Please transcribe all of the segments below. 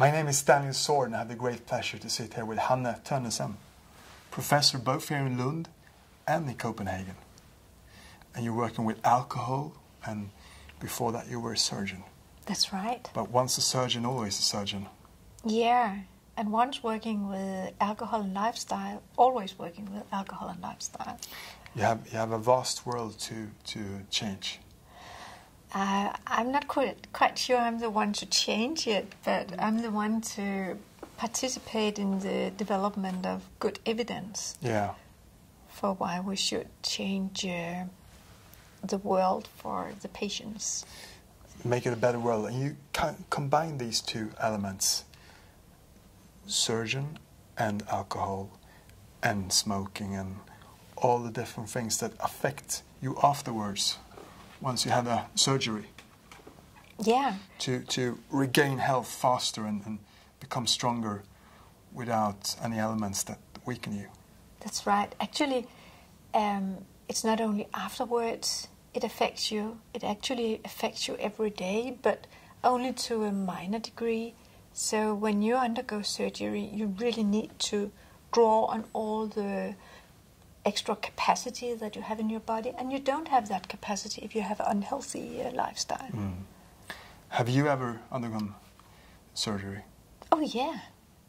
My name is Daniel Sword, and I have the great pleasure to sit here with Hanne Tønnesen, professor both here in Lund and in Copenhagen. And you're working with alcohol, and before that, you were a surgeon. That's right. But once a surgeon, always a surgeon. Yeah, and once working with alcohol and lifestyle, always working with alcohol and lifestyle. You have, you have a vast world to, to change. Uh, I'm not quite, quite sure I'm the one to change it, but I'm the one to participate in the development of good evidence Yeah. for why we should change uh, the world for the patients. Make it a better world. And you can combine these two elements surgeon and alcohol and smoking and all the different things that affect you afterwards once you have a surgery Yeah, to, to regain health faster and, and become stronger without any elements that weaken you. that's right. Actually, um, it's not only afterwards it affects you, it actually affects you every day, but only to a minor degree. So when you undergo surgery, you really need to draw on all the extra capacity that you have in your body, and you don't have that capacity if you have an unhealthy uh, lifestyle. Have you ever undergone surgery Oh yeah,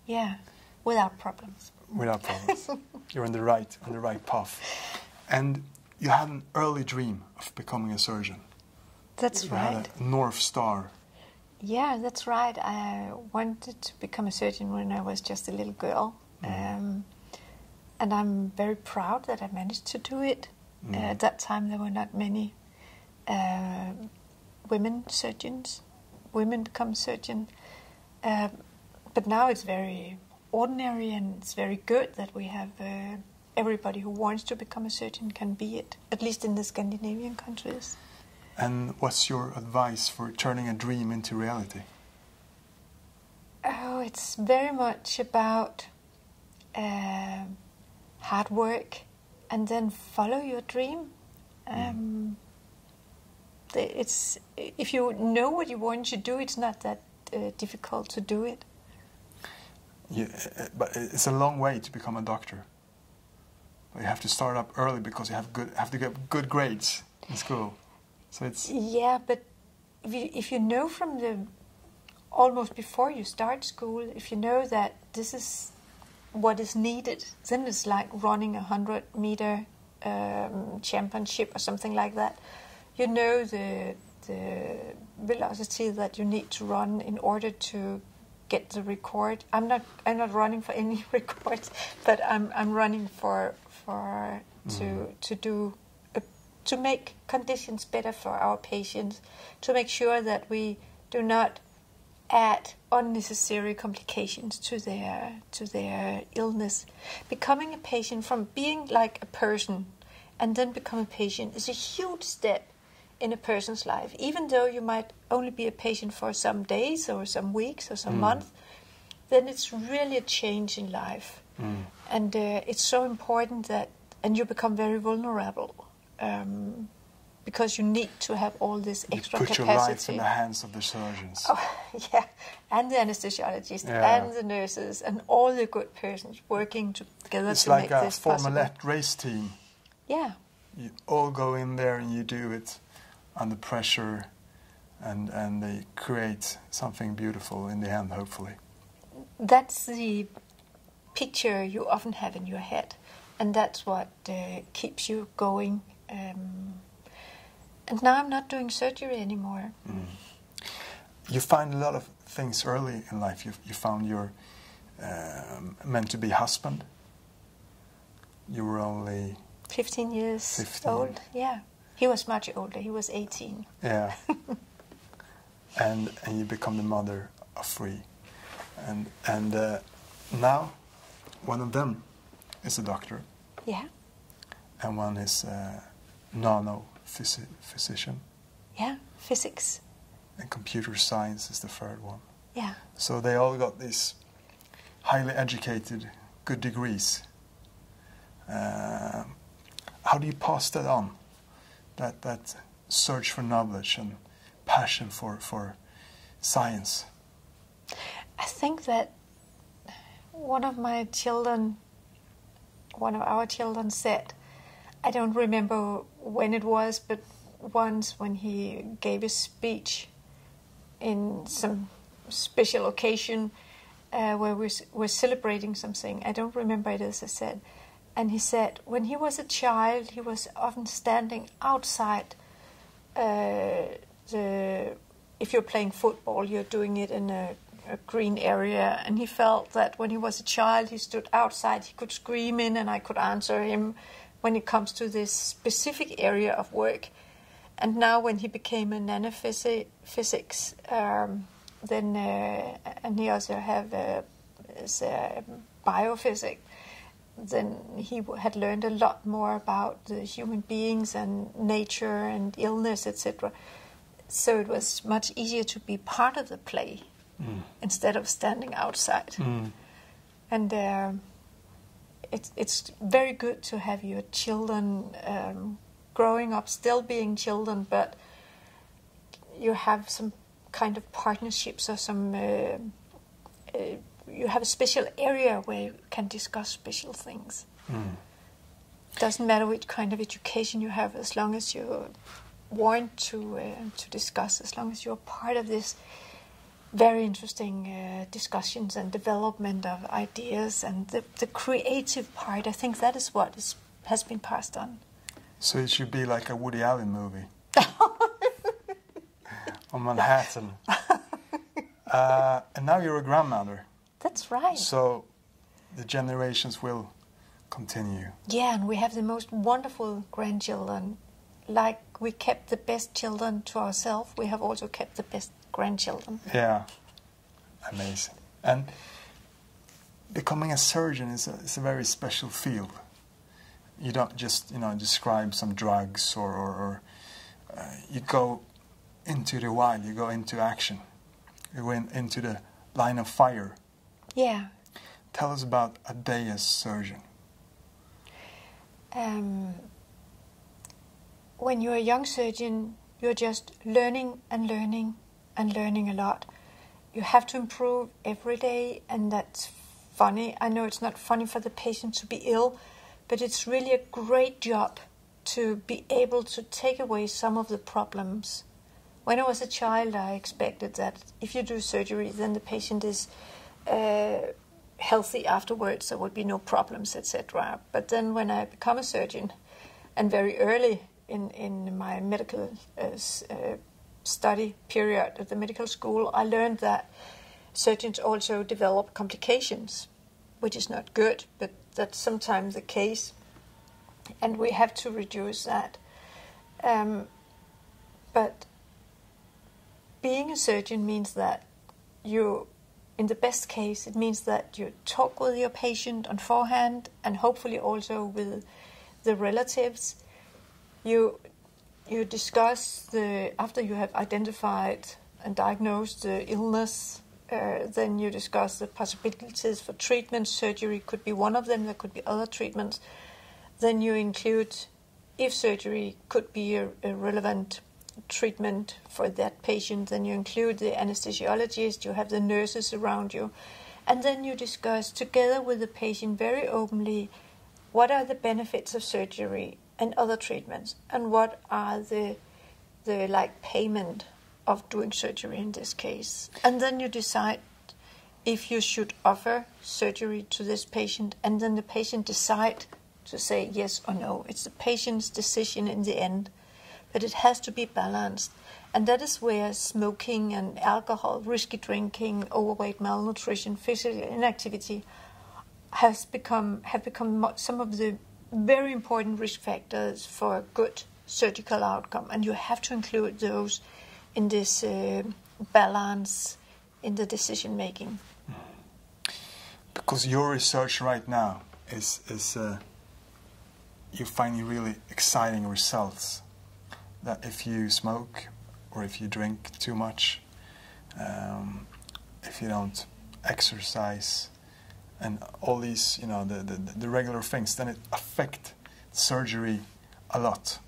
yeah, without problems. without problems? You're on the right on the right path. And you had an early dream of becoming a surgeon. That's You right. had a North Star. Yeah, that's right. I wanted to become a surgeon when I was just a little girl. Um, and I'm very proud that I managed to do it. Uh, at that time, there were not many uh, women surgeons. Women become surgeon. Uh, but now it's very ordinary and it's very good that we have uh, everybody who wants to become a surgeon can be it, at least in the Scandinavian countries. And what's your advice for turning a dream into reality? Oh, it's very much about um hard work and then follow your dream. Um, It's if you know what you want to do, it's not that uh, difficult to do it. You, uh, but it's a long way to become a doctor. But you have to start up early because you have good have to get good grades in school. So it's Yeah, but if you, if you know from the almost before you start school, if you know that this is what is needed, then it's like running a hundred meter um, championship or something like that. You know the the velocity that you need to run in order to get the record. I'm not I'm not running for any records, but I'm I'm running for for to to do a, to make conditions better for our patients, to make sure that we do not add unnecessary complications to their to their illness. Becoming a patient from being like a person and then become a patient is a huge step in a person's life. Even though you might only be a patient for some days or some weeks or some months, then it's really a change in life. And uh, it's so important that, and you become very vulnerable um, because you need to have all this extra you put capacity. your life in the hands of the surgeons. Oh, yeah, and the anesthesiologists Yeah. and the nurses and all the good persons working together it's to like make a this Formula possible. race team. Yeah, You all go in there and you do it under pressure, and and they create something beautiful in the end, hopefully. that's the picture you often have in your head, and that's what uh, keeps you going. Um, and now I'm not doing surgery anymore. You find a lot of things early in life. You, you found your um, meant to be husband. You were only 15 years 15. old. Yeah, he was much older. He was 18. yeah, and and you become the mother of three, and and uh, now one of them is a doctor, Yeah, and one is a nano physi- physician, yeah, physics. and computer science is the third one. Yeah. So they all got these highly educated, good degrees. Um how do you pass that on? That that search for knowledge and passion for for science. I think that one of my children, one of our children said, I don't remember when it was, but once when he gave a speech in some special occasion uh, where we were celebrating something. I don't remember it as I said. And he said when he was a child, he was often standing outside uh, the. If you're playing football, you're doing it in a, a green area. And he felt that when he was a child, he stood outside, he could scream in, and I could answer him when it comes to this specific area of work. And now, when he became a nanophysics, um, then uh, and he also have a, a biophysics. Then he had learned a lot more about the human beings and nature and illness, etc. So it was much easier to be part of the play mm. instead of standing outside. Mm. And uh, it's it's very good to have your children um, growing up, still being children, but you have some kind of partnerships or some. Uh, uh, you have a special area where you can discuss special things. Mm. Doesn't matter which kind of education you have, as long as you want to uh, to discuss, as long as you're part of this very interesting uh, discussions and development of ideas and the, the creative part. I think that is what is, has been passed on. So it should be like a Woody Allen movie. on Manhattan. uh, and now you're a grandmother. That's right. So the generations will continue. Yeah, and we have the most wonderful grandchildren. Like we kept the best children to ourselves, we have also kept the best grandchildren. Yeah, amazing. And becoming a surgeon is a, is a very special field you don't just you know describe some drugs or, or, or uh, you go into the wild, you go into action, you went into the line of fire. Yeah. Tell us about a day as surgeon. Um, when you're a young surgeon, you're just learning and learning and learning a lot. You have to improve every day, and that's funny. I know it's not funny for the patient to be ill, but it's really a great job to be able to take away some of the problems. When I was a child, I expected that if you do surgery, then the patient is uh, healthy afterwards, there would be no problems, etc. But then when I become a surgeon, and very early in, in my medical uh, uh, study period at the medical school, I learned that surgeons also develop complications, which is not good, but that's sometimes the case, and we have to reduce that. Um, but being a surgeon means that you, in the best case, it means that you talk with your patient on forehand and hopefully also with the relatives. You you discuss the after you have identified and diagnosed the illness uh, then you discuss the possibilities for treatment. Surgery could be one of them, there could be other treatments. Then you include if surgery could be a, a relevant treatment for that patient, then you include the anesthesiologist, you have the nurses around you, and then you discuss together with the patient very openly what are the benefits of surgery and other treatments, and what are the the like payment of doing surgery in this case. And then you decide if you should offer surgery to this patient, and then the patient decide to say yes or no. It's the patient's decision in the end, but it has to be balanced. And that is where smoking and alcohol, risky drinking, overweight, malnutrition, physical inactivity has become have become some of the very important risk factors for a good surgical outcome. And you have to include those in this uh, balance in the decision making. Because your research right now is is uh, you're finding really exciting results. That if you smoke or if you drink too much, um, if you don't exercise, and all these you know the, the, the regular things, then it affect surgery a lot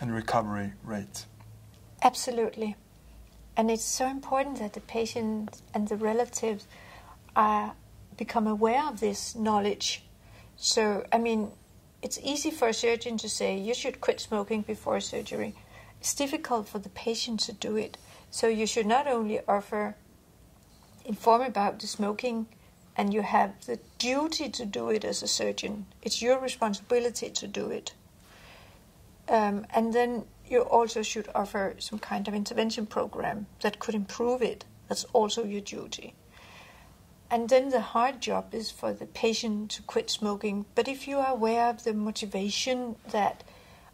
and recovery rate. Absolutely. and it's so important that the patient and the relatives are become aware of this knowledge. So, I mean, it's easy for a surgeon to say you should quit smoking before surgery. It's difficult for the patient to do it. So, you should not only offer inform about the smoking and you have the duty to do it as a surgeon. It's your responsibility to do it. Um, and then you also should offer some kind of intervention program that could improve it. That's also your duty. And then the hard job is for the patient to quit smoking. But if you are aware of the motivation that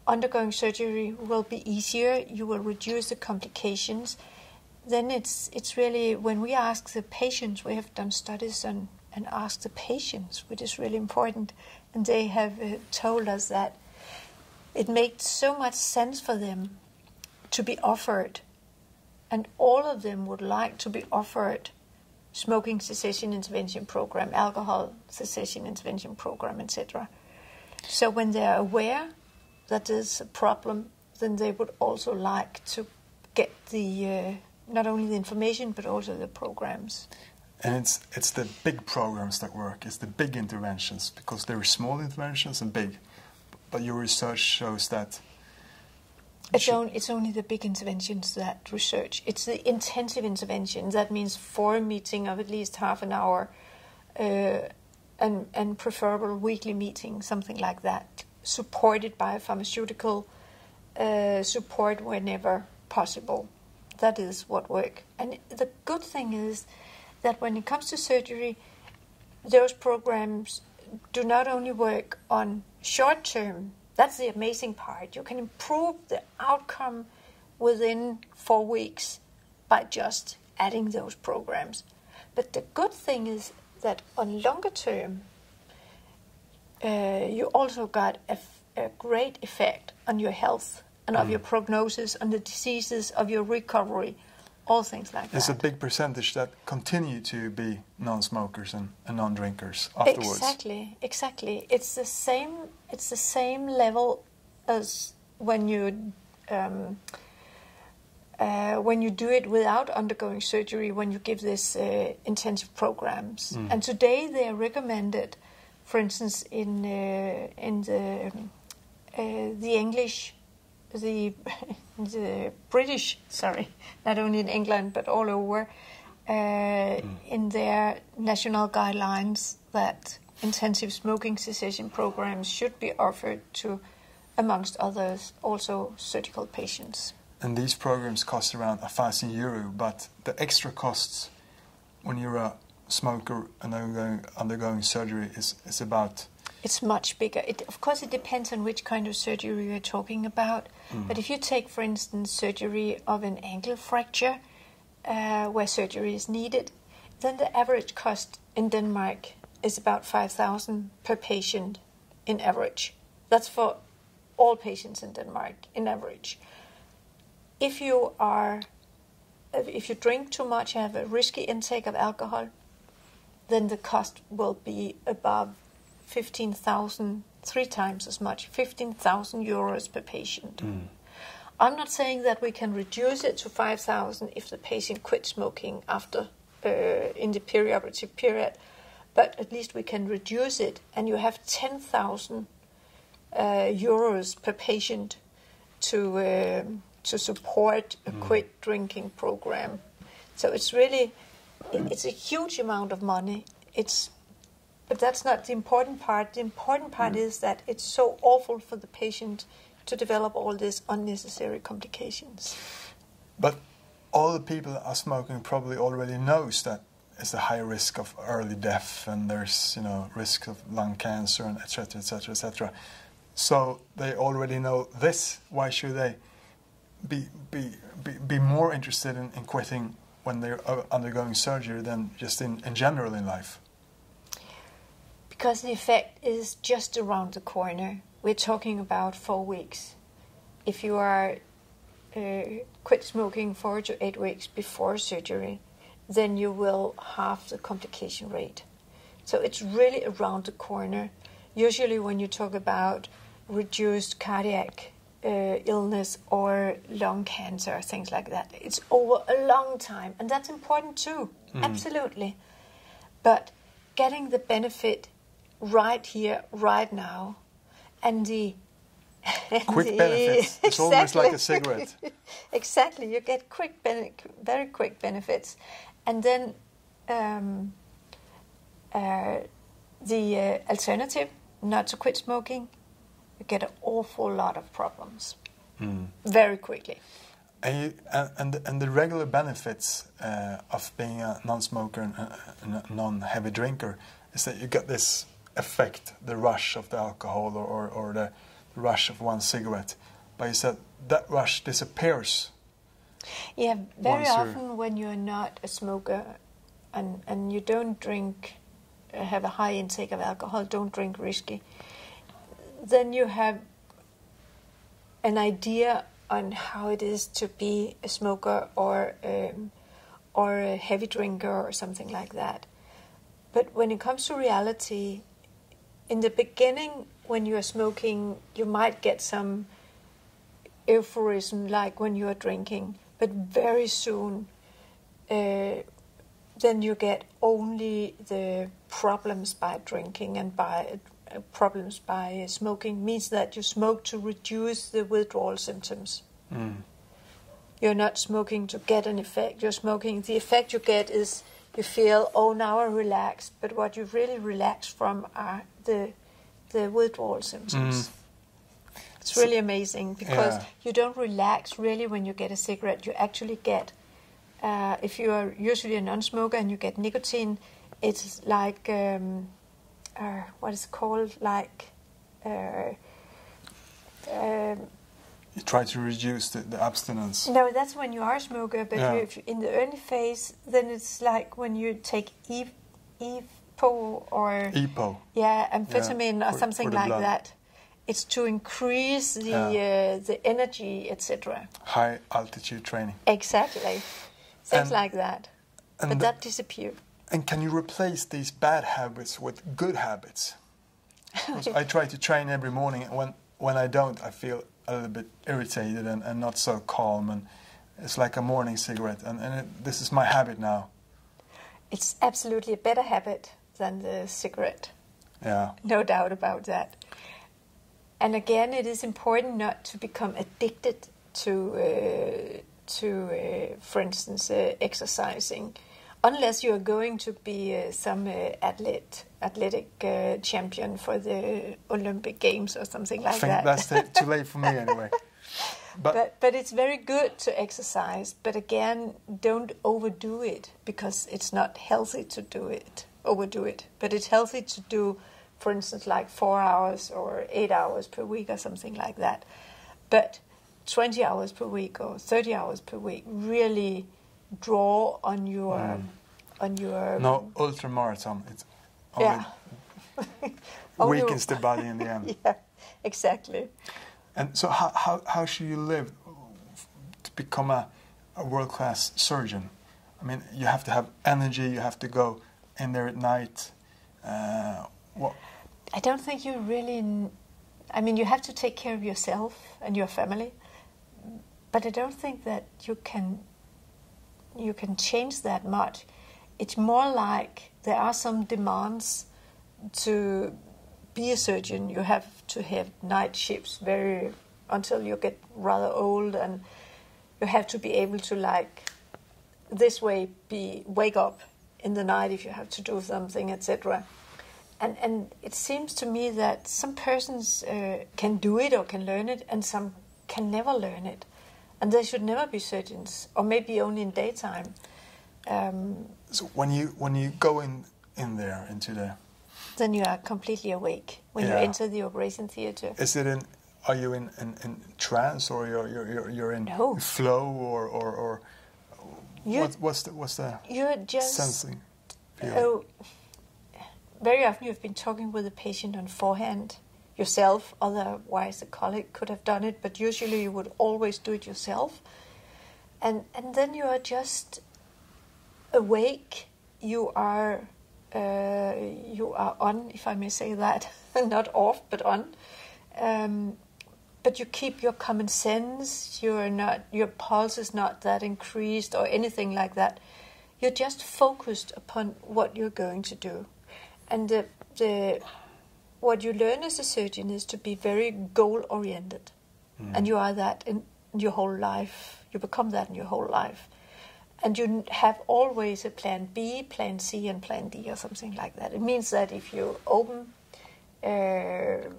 undergoing surgery will be easier, you will reduce the complications, then it's it's really when we ask the patients, we have done studies on and asked the patients, which is really important, and they have uh, told us that it made so much sense for them to be offered, and all of them would like to be offered smoking cessation intervention program, alcohol cessation intervention program, etc. So when they are aware that there's a problem, then they would also like to get the uh, not only the information but also the programs. And it's it's the big programs that work. It's the big interventions because there are small interventions and big. But your research shows that it's, on, it's only the big interventions that research. It's the intensive intervention. That means four meeting of at least half an hour, uh, and and preferable weekly meeting, something like that, supported by pharmaceutical uh, support whenever possible. That is what work. And the good thing is that when it comes to surgery, those programs do not only work on short term, that's the amazing part. You can improve the outcome within four weeks by just adding those programs. But the good thing is that on longer term, uh, you also got a, a great effect on your health and of your mm. prognosis, and the diseases, of your recovery, all things like There's that. It's a big percentage that continue to be non-smokers and, and non-drinkers afterwards. Exactly, exactly. It's the same. It's the same level as when you um, uh, when you do it without undergoing surgery. When you give this uh, intensive programs, mm. and today they are recommended, for instance, in uh, in the uh, the English the the British, sorry, not only in England but all over, uh, mm. in their national guidelines that intensive smoking cessation programs should be offered to, amongst others, also surgical patients. And these programs cost around a thousand euro, but the extra costs when you're a smoker and undergoing, undergoing surgery is, is about it's much bigger. It, of course, it depends on which kind of surgery you're talking about. Mm. But if you take, for instance, surgery of an ankle fracture, uh, where surgery is needed, then the average cost in Denmark is about 5,000 per patient in average. That's for all patients in Denmark in average. If you are if you drink too much, have a risky intake of alcohol, then the cost will be above 15,000, three times as much, 15,000 euros per patient. Mm. I'm not saying that we can reduce it to 5,000 if the patient quits smoking after uh, in the perioperative period, but at least we can reduce it, and you have 10,000 uh, euros per patient to uh, to support a mm. quit drinking program. So it's really it's a huge amount of money. It's but that's not the important part. The important part mm. is that it's so awful for the patient to develop all these unnecessary complications. But all the people that are smoking probably already knows that it's a high risk of early death and there's you know risk of lung cancer and etc etc etc. So they already know this. Why should they be be be, be more interested in, in quitting when they're uh, undergoing surgery than just in, in general in life? Because the effect is just around the corner. We're talking about four weeks. If you are uh, quit smoking four to eight weeks before surgery, then you will halve the complication rate. So it's really around the corner. Usually, when you talk about reduced cardiac uh, illness or lung cancer, things like that. It's over a long time, and that's important too, absolutely. But getting the benefit right here, right now, and the and Quick the- benefits. It's almost like a Exactly. cigarette. exactly, you get quick, very quick benefits, and then um, uh, the uh, alternative, not to quit smoking, you get an awful lot of problems very quickly. And, you, and, and, the, and the regular benefits uh, of being a non-smoker and and a non-heavy drinker is that you get this effect, the rush of the alcohol or, or, or the rush of one cigarette. But you said that rush disappears. Yeah, very often when you're not a smoker and, and you don't drink, uh, have a high intake of alcohol, don't drink risky, then you have an idea on how it is to be a smoker or um, or a heavy drinker or something like that. But when it comes to reality, in the beginning, when you are smoking, you might get some euphorism like when you are drinking, but very soon, uh, then you get only the problems by drinking and by uh, problems by smoking means that you smoke to reduce the withdrawal symptoms. You're not smoking to get an effect. You're smoking. The effect you get is you feel, oh, now I relax. But what you really relax from are the the withdrawal symptoms. It's really amazing because Yeah. you don't relax really when you get a cigarette. You actually get, uh, if you are usually a non-smoker and you get nicotine, it's like um, uh, what is it called like. Uh, um, You try to reduce the, the abstinence. no, that's when you are a smoker. But Yeah. you, if you, in the early phase, then it's like when you take Eve, Eve, EPO or EPO. yeah, amphetamine Yeah, or for- something for like blood. that. It's to increase the Yeah. uh, the energy, etc. High altitude training. Exactly, things And- like that. And, but the- that disappear. and can you replace these bad habits with good habits? I try to train every morning, when, when I don't, I feel a little bit irritated and, and not so calm. And it's like a morning cigarette, and, and it, this is my habit now. It's absolutely a better habit than the cigarette. Yeah. No doubt about that. And again, it is important not to become addicted to, uh, to uh, for instance, uh, exercising, unless you are going to be uh, some uh, athlete, athletic uh, champion for the Olympic Games or something I like think that. that's too late for me anyway. But, but but it's very good to exercise. But again, don't overdo it because it's not healthy to do it. Overdo it. But it's healthy to do, for instance, like four hours or eight hours per week or something like that. But twenty hours per week or thirty hours per week really draw on your mm. on your no ultra marathon. It's only yeah. Weakens the body in the end. yeah, exactly. And so, how, how, how should you live to become a, a world class surgeon? I mean, you have to have energy, you have to go in there at night. Uh, what, I don't think you really. I mean, you have to take care of yourself and your family, but I don't think that you can. You can change that much. It's more like there are some demands to be a surgeon. You have to have night shifts very until you get rather old, and you have to be able to like this way be wake up in the night if you have to do something, etc. And and it seems to me that some persons uh, can do it or can learn it, and some can never learn it, and they should never be surgeons, or maybe only in daytime. Um, so when you when you go in in there into the then you are completely awake when you enter the operation theater. is it in are you in, in, in trance or you're you're you're, you're in No. flow or or, or You- what, what's the what's the You're just sensing feeling? Oh, very often you've been talking with the patient on forehand yourself. Otherwise, a colleague could have done it, but usually you would always do it yourself. And and then you are just awake. You are uh, you are on, if I may say that, not off but on. Um, but you keep your common sense. You're not your pulse is not that increased or anything like that. You're just focused upon what you're going to do, and the the what you learn as a surgeon is to be very goal oriented, and you are that in your whole life. You become that in your whole life and you have always a plan B, plan C, and plan D, or something like that. It means that if you open, uh,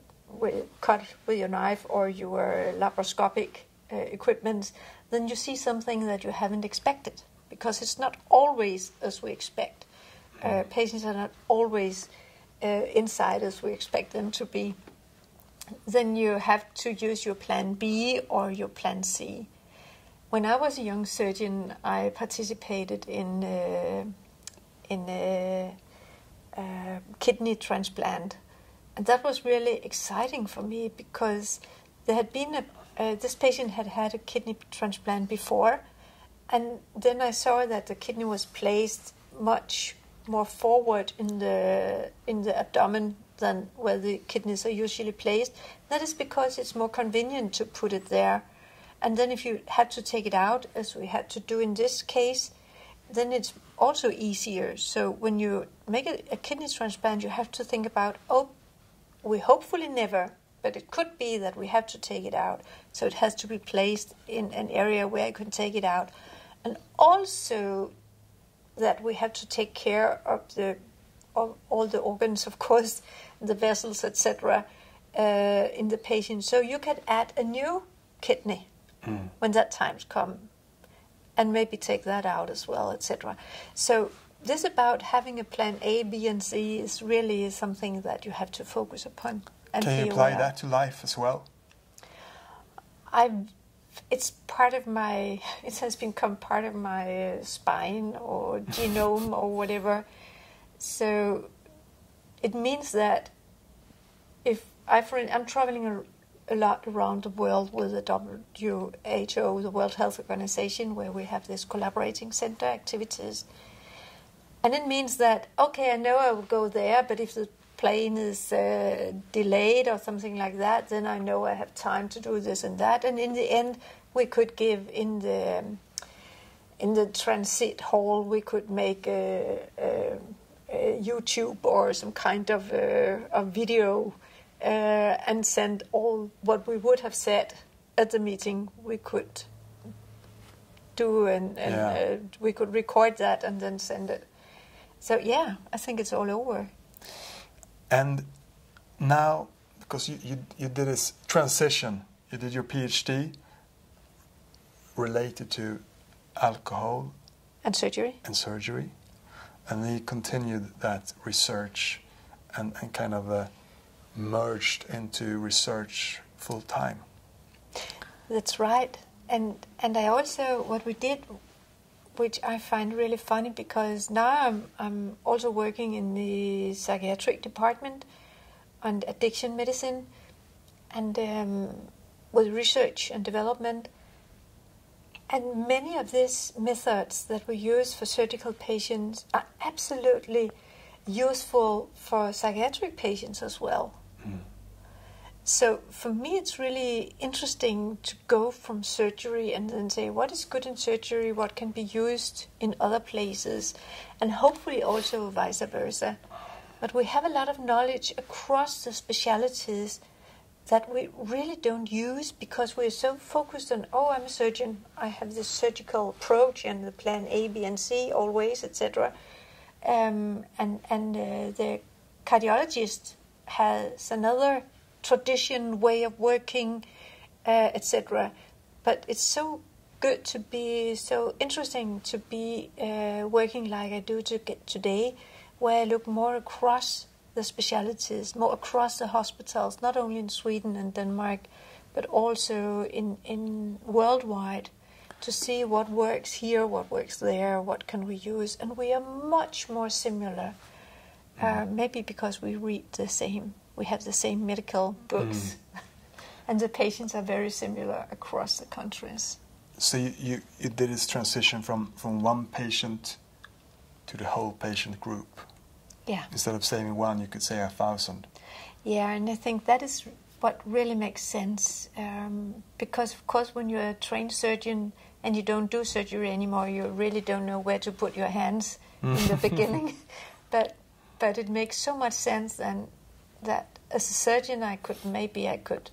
with, cut with your knife or your laparoscopic uh, equipment, then you see something that you haven't expected because it's not always as we expect. Uh, patients are not always uh, inside as we expect them to be. Then you have to use your plan B or your plan C when I was a young surgeon, I participated in uh, in a, a, kidney transplant, and that was really exciting for me because there had been a uh, this patient had had a kidney transplant before, and then I saw that the kidney was placed much more forward in the in the abdomen than where the kidneys are usually placed. That is because it's more convenient to put it there and then if you had to take it out, as we had to do in this case, then it's also easier. So when you make a, a kidney transplant, you have to think about, oh, we hopefully never, but it could be that we have to take it out. So it has to be placed in an area where I can take it out. And also that we have to take care of the of all the organs, of course, the vessels, etc., uh, in the patient. So you could add a new kidney mm. when that time's come, and maybe take that out as well, etc. So this about having a plan A, B, and C is really something that you have to focus upon. And Can you apply that to life as well? I've it's part of my it has become part of my spine or genome or whatever so it means that if I for I'm traveling a lot around the world with the WHO, the World Health Organization, where we have this collaborating center activities. And it means that, okay, I know I will go there, but if the plane is uh, delayed or something like that, then I know I have time to do this and that. And in the end, we could give in the um, in the transit hall, we could make a, a, a YouTube or some kind of a, uh, a video uh, and send all what we would have said at the meeting we could do and, and yeah. uh, we could record that and then send it so yeah i think it's all over and now because you, you, you did this transition you did your phd related to alcohol and surgery and surgery and then you continued that research and, and kind of uh, merged into research full time. That's right. And and I also what we did which I find really funny because now I'm I'm also working in the psychiatric department and addiction medicine and um, with research and development. And many of these methods that we use for surgical patients are absolutely useful for psychiatric patients as well. So for me, it's really interesting to go from surgery and then say what is good in surgery, what can be used in other places, and hopefully also vice versa. But we have a lot of knowledge across the specialities that we really don't use because we're so focused on oh i'm a surgeon i have this surgical approach and the plan a b and c always etc um, and and uh, the cardiologist has another tradition, way of working, uh, etc. But it's so good to be so interesting to be uh, working like I do to get today, where I look more across the specialities, more across the hospitals, not only in Sweden and Denmark, but also in in worldwide, to see what works here, what works there, what can we use, and we are much more similar uh, maybe because we read the same, we have the same medical books, mm. and the patients are very similar across the countries. So you, you, you, did this transition from, from one patient to the whole patient group. Yeah. Instead of saving one, you could say a thousand. Yeah, and I think that is what really makes sense. Um, because of course, when you're a trained surgeon and you don't do surgery anymore, you really don't know where to put your hands in the beginning. But but it makes so much sense then that as a surgeon, I could maybe I could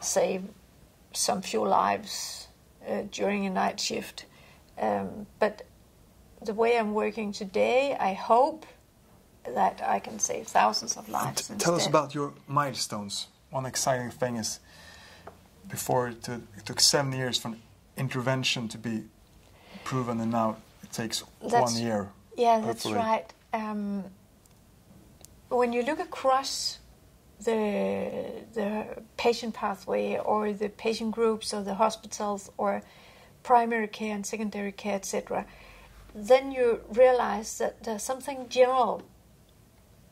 save some few lives uh, during a night shift. Um, but the way I'm working today, I hope that I can save thousands of lives. T- tell us about your milestones. One exciting thing is before it, took- it took seven years from intervention to be proven, and now it takes That's- one year. Yeah, that's right. Um, when you look across the the patient pathway or the patient groups or the hospitals or primary care and secondary care, etc., then you realize that there's something general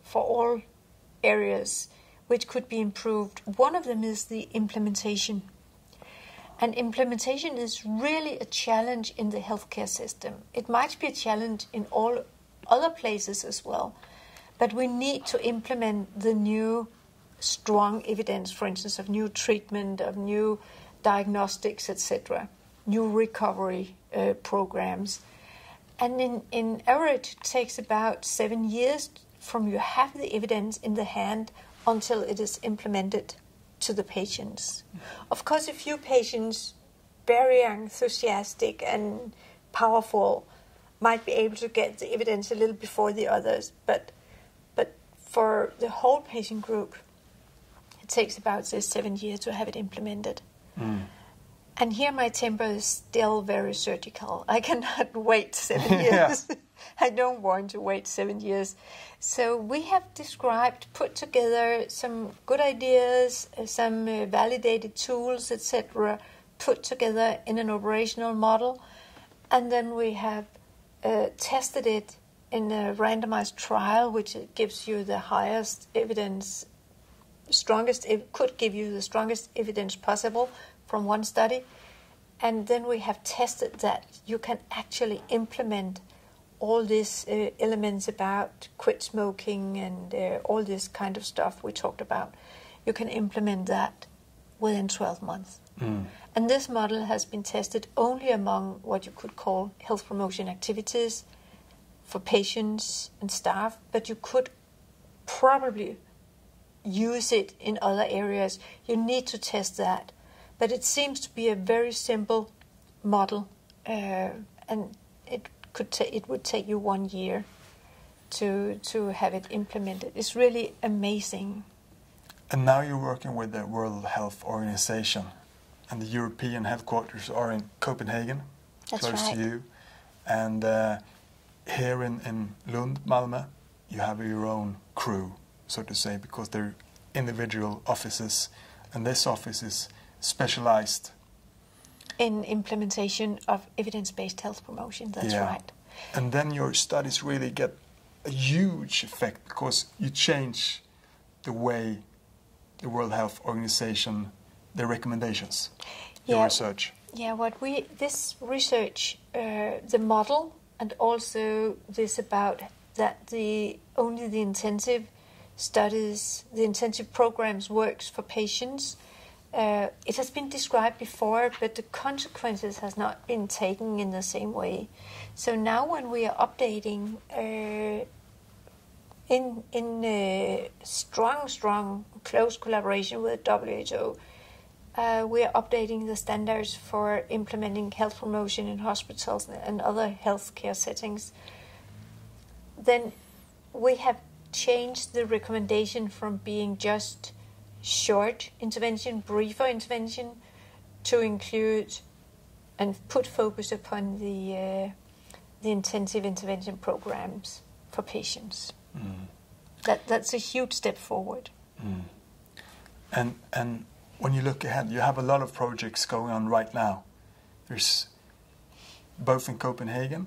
for all areas which could be improved. One of them is the implementation. And implementation is really a challenge in the healthcare system. It might be a challenge in all other places as well. But we need to implement the new strong evidence, for instance, of new treatment, of new diagnostics, etc., new recovery uh, programs. And in, in average, it takes about seven years from you have the evidence in the hand until it is implemented to the patients. Of course, a few patients, very enthusiastic and powerful, might be able to get the evidence a little before the others, but but for the whole patient group, it takes about say, seven years to have it implemented. And here my temper is still very surgical. I cannot wait seven years. I don't want to wait seven years. So we have described, put together some good ideas, uh, some uh, validated tools, etc., put together in an operational model, and then we have uh, tested it in a randomized trial, which gives you the highest evidence strongest it could give you the strongest evidence possible from one study. And then we have tested that you can actually implement all these uh, elements about quit smoking and uh, all this kind of stuff we talked about. You can implement that within 12 months. And this model has been tested only among what you could call health promotion activities for patients and staff but you could probably use it in other areas. You need to test that. But it seems to be a very simple model, uh, and it could ta- it would take you one year to to have it implemented. It's really amazing. And now you're working with the World Health Organization, and the European headquarters are in Copenhagen, That's close right. to you. And uh, here in, in Lund, Malmö, you have your own crew, so to say, because they're individual offices, and this office is specialized. In implementation of evidence-based health promotion, that's Yeah. right. And then your studies really get a huge effect because you change the way the World Health Organization, their recommendations, your Yeah. research. Yeah, what we this research, uh, the model, and also this about that the only the intensive studies, the intensive programs works for patients. Uh, it has been described before, but the consequences has not been taken in the same way. So now, when we are updating uh, in in uh, strong, strong, close collaboration with WHO, uh, we are updating the standards for implementing health promotion in hospitals and other healthcare settings. Then we have changed the recommendation from being just short intervention, briefer intervention, to include and put focus upon the uh, the intensive intervention programs for patients. That that's a huge step forward. And and when you look ahead, you have a lot of projects going on right now. There's both in Copenhagen,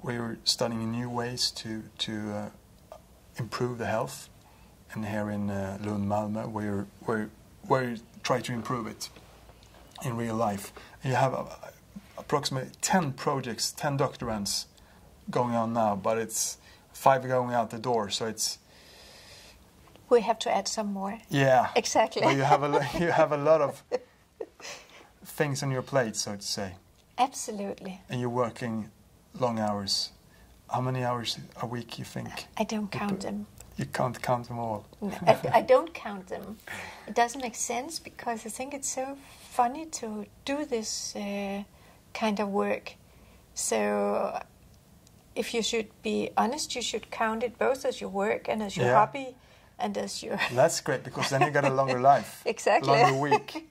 where you're studying new ways to to uh, improve the health, and here in uh, Lund, Malmö, where where where you try to improve it in real life. You have uh, approximately ten projects, ten doctorants going on now, but it's five going out the door, so it's We have to add some more. Yeah. Exactly. Well, you have a you have a lot of things on your plate, so to say, Absolutely. and you're working long hours. How many hours a week you think? I don't count them. You can't count them all. No, I, I don't count them. It doesn't make sense because I think it's so funny to do this uh, kind of work. So, if you should be honest, you should count it both as your work and as your Yeah. hobby and as your. That's great because then you get a longer life, Exactly. longer week,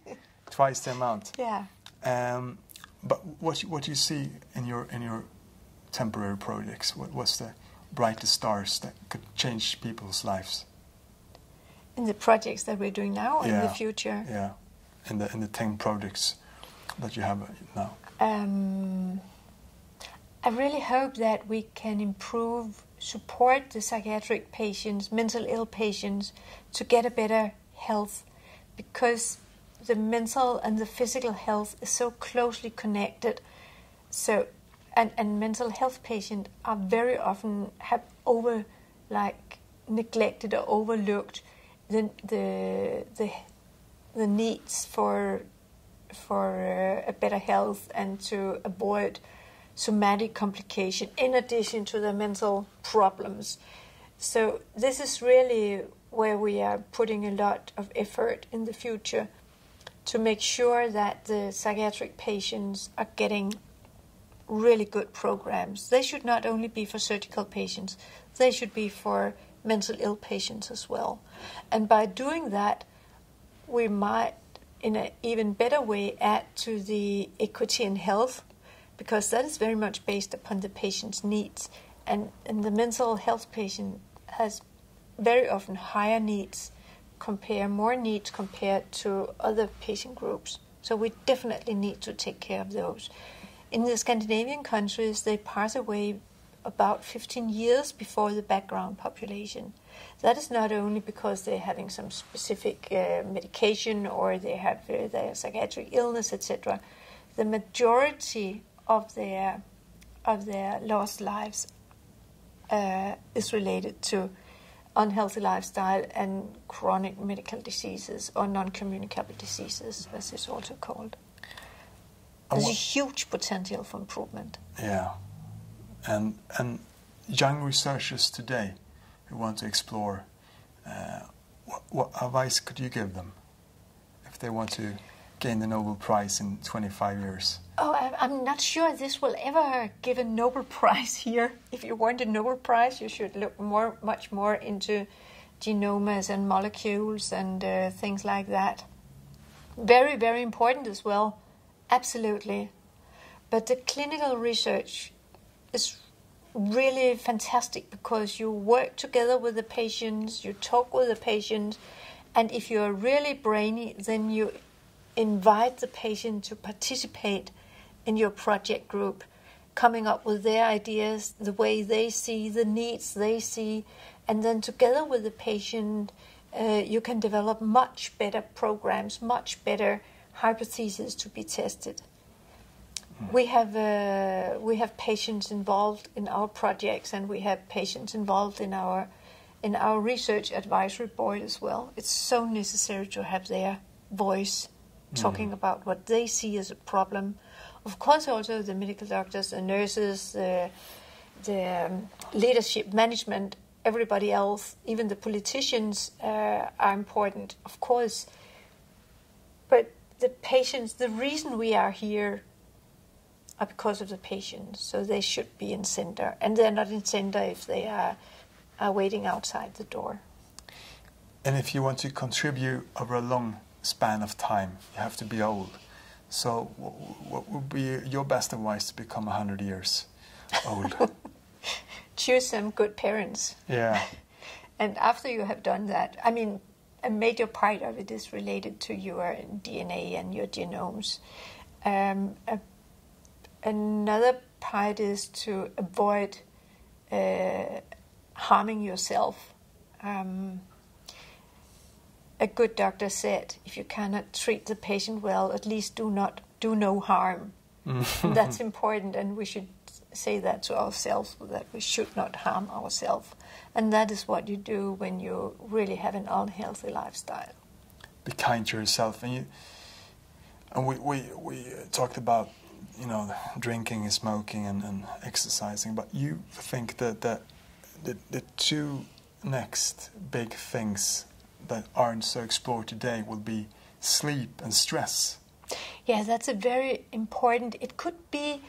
twice the amount. Yeah. Um, but what you- what you see in your in your temporary projects? What, what's the brightest stars that could change people's lives? In the projects that we're doing now and in the future. Yeah, in the in the ten projects that you have now. Um, I really hope that we can improve, support the psychiatric patients, mental ill patients, to get a better health, because the mental and the physical health is so closely connected. So, and, and mental health patients are very often have over, like neglected or overlooked the the the, the needs for for uh, a better health and to avoid somatic complication in addition to the mental problems. So this is really where we are putting a lot of effort in the future to make sure that the psychiatric patients are getting really good programs. They should not only be for surgical patients, they should be for mental ill patients as well. And by doing that, we might, in an even better way, add to the equity in health, because that is very much based upon the patient's needs. And, and the mental health patient has very often higher needs, compare more needs compared to other patient groups. So we definitely need to take care of those. In the Scandinavian countries, they pass away about 15 years before the background population. That is not only because they're having some specific uh, medication or they have uh, their psychiatric illness, etc. The majority of their of their lost lives uh, is related to unhealthy lifestyle and chronic medical diseases or non-communicable diseases, as it's also called. There's a huge potential for improvement. Yeah, and and young researchers today who want to explore, uh, what, what advice could you give them if they want to gain the Nobel Prize in 25 years? Oh, I'm not sure this will ever give a Nobel Prize here. If you want a Nobel Prize, you should look more, much more into genomes and molecules and uh, things like that. Very, very important as well. Absolutely. But the clinical research is really fantastic because you work together with the patients, you talk with the patients, and if you're really brainy, then you invite the patient to participate in your project group, coming up with their ideas, the way they see, the needs they see, and then together with the patient, uh, you can develop much better programs, much better hypotheses to be tested. We have uh, we have patients involved in our projects, and we have patients involved in our in our research advisory board as well. It's so necessary to have their voice talking about what they see as a problem. Of course, also the medical doctors, the nurses, the the um, leadership, management, everybody else, even the politicians uh, are important, of course. But the patients, the reason we are here are because of the patients, so they should be in center, and they're not in center if they are, are waiting outside the door. And if you want to contribute over a long span of time, you have to be old. So, wh- what would be your best advice to become 100 years old? Choose some good parents. yeah, And after you have done that, I mean, a major part of it is related to your DNA and your genomes. Um, a, another part is to avoid uh, harming yourself. Um, a good doctor said, if you cannot treat the patient well, at least do not do no harm. That's important, and we should say that to ourselves that we should not harm ourselves. And that is what you do when you really have an unhealthy lifestyle. Be kind to yourself, and you. And we we we talked about you know drinking and smoking and, and exercising, but you think that that the the two next big things that aren't so explored today will be sleep and stress. Yeah, that's a very important. It could be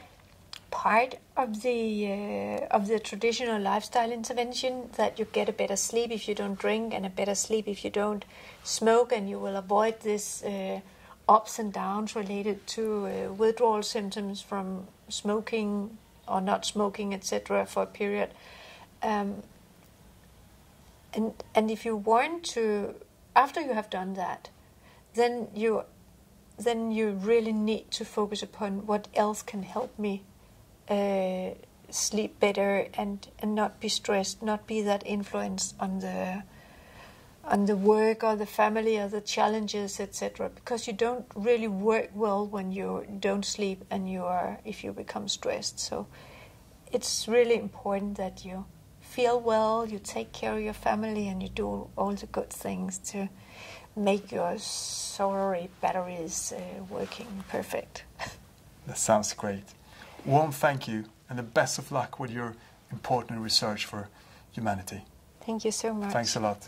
part of the uh, of the traditional lifestyle intervention that you get a better sleep if you don't drink and a better sleep if you don't smoke, and you will avoid this uh, ups and downs related to uh, withdrawal symptoms from smoking or not smoking, etc., for a period. Um, and and if you want to, after you have done that, then you then you really need to focus upon what else can help me uh, sleep better and and not be stressed, not be that influence on the on the work or the family or the challenges, etc. Because you don't really work well when you don't sleep and you are if you become stressed. So it's really important that you feel well, you take care of your family, and you do all the good things to make your solar batteries uh, working perfect. that sounds great. Warm thank you, and the best of luck with your important research for humanity. Thank you so much. Thanks a lot.